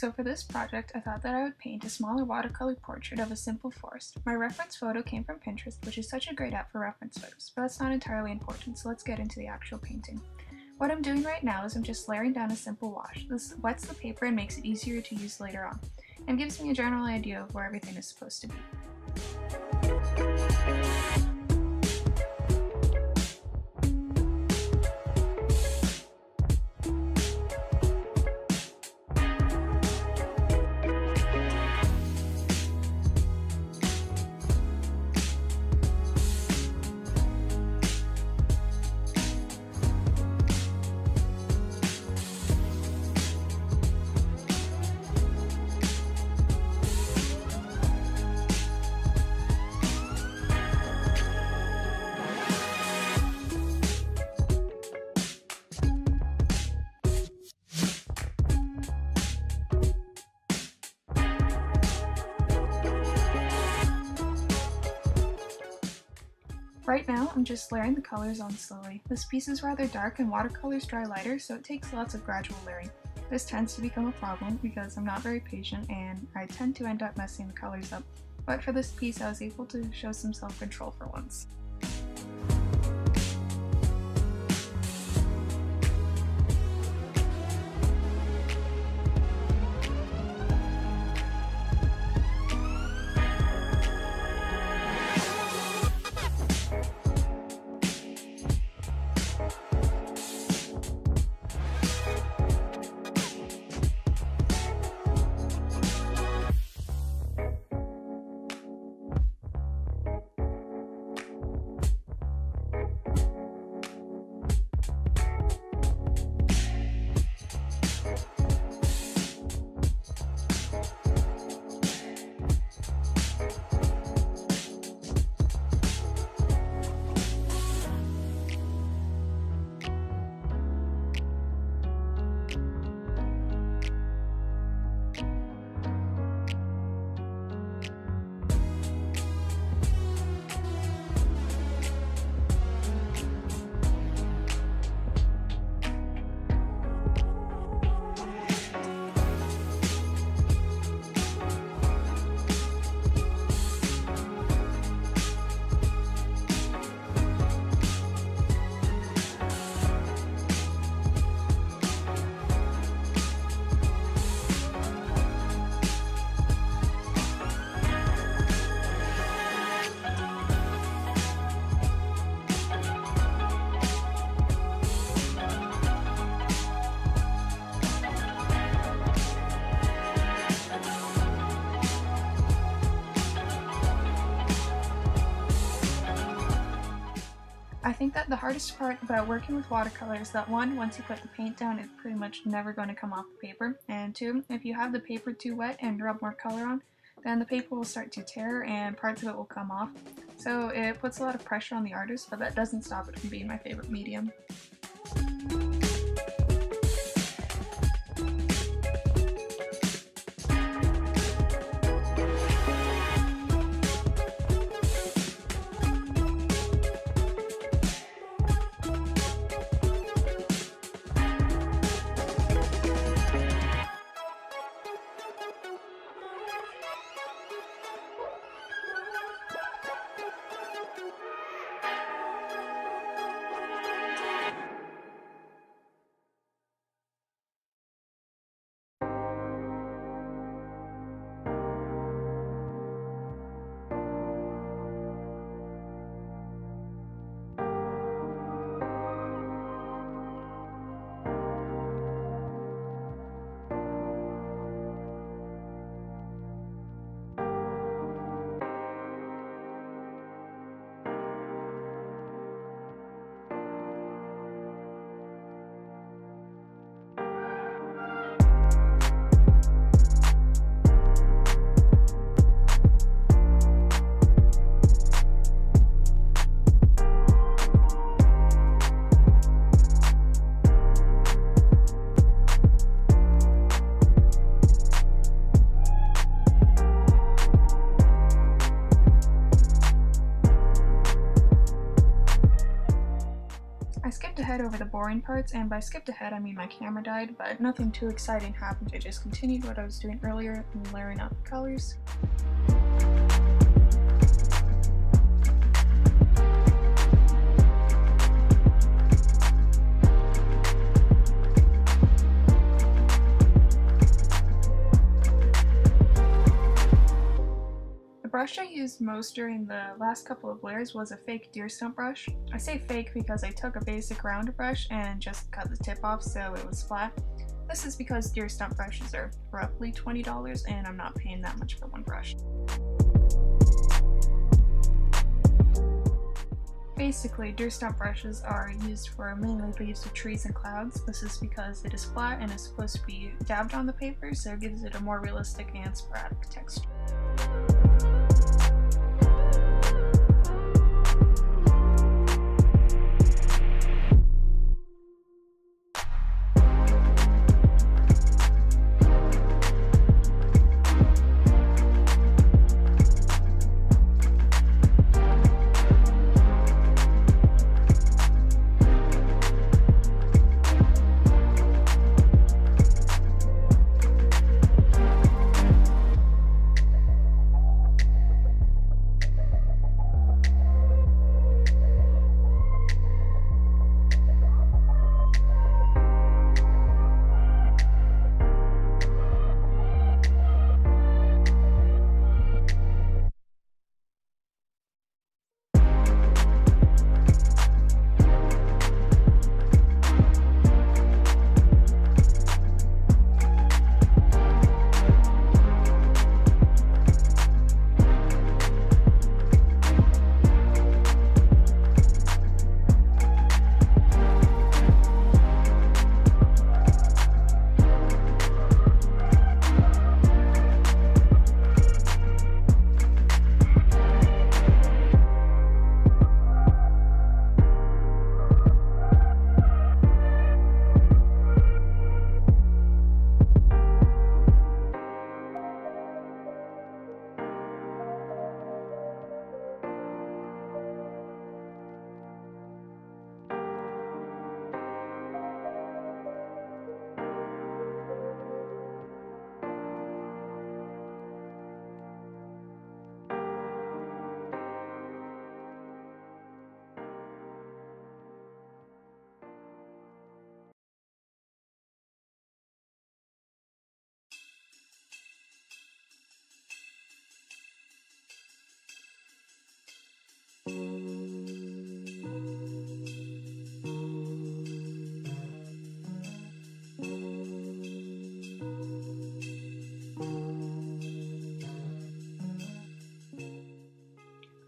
So for this project, I thought that I would paint a smaller watercolor portrait of a simple forest. My reference photo came from Pinterest, which is such a great app for reference photos, but that's not entirely important, so let's get into the actual painting. What I'm doing right now is I'm just layering down a simple wash. This wets the paper and makes it easier to use later on, and gives me a general idea of where everything is supposed to be. Right now, I'm just layering the colors on slowly. This piece is rather dark and watercolors dry lighter, so it takes lots of gradual layering. This tends to become a problem because I'm not very patient and I tend to end up messing the colors up, but for this piece I was able to show some self-control for once. Think that the hardest part about working with watercolor is that one, once you put the paint down, it's pretty much never going to come off the paper, and two, if you have the paper too wet and rub more color on, then the paper will start to tear and parts of it will come off. So it puts a lot of pressure on the artist, but that doesn't stop it from being my favorite medium. Boring parts, and by skipped ahead I mean my camera died, but nothing too exciting happened, I just continued what I was doing earlier and layering out the colors. Brush I used most during the last couple of layers was a fake deer stump brush. I say fake because I took a basic round brush and just cut the tip off so it was flat. This is because deer stump brushes are roughly $20 and I'm not paying that much for one brush. Basically, deer stump brushes are used for mainly leaves of trees and clouds. This is because it is flat and is supposed to be dabbed on the paper, so it gives it a more realistic and sporadic texture.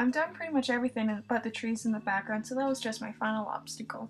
I'm done pretty much everything but the trees in the background, so that was just my final obstacle.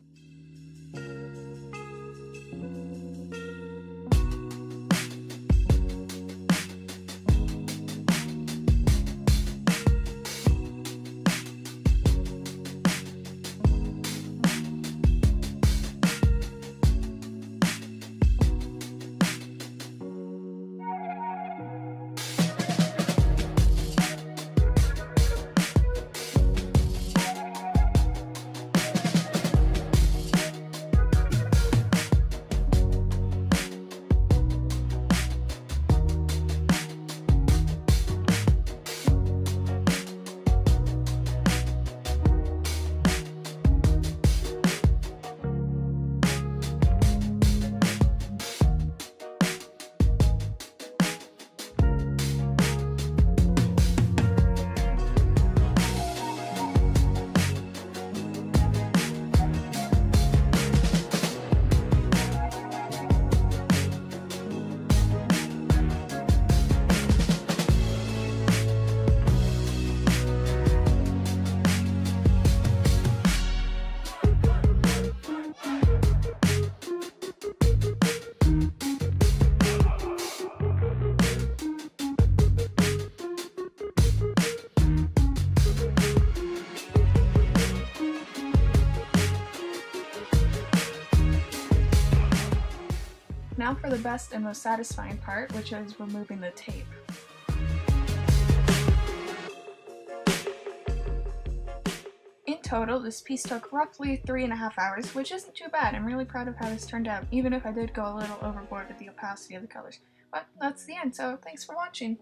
For the best and most satisfying part, which is removing the tape. In total, this piece took roughly three and a half hours, which isn't too bad. I'm really proud of how this turned out, even if I did go a little overboard with the opacity of the colors. But that's the end, so thanks for watching.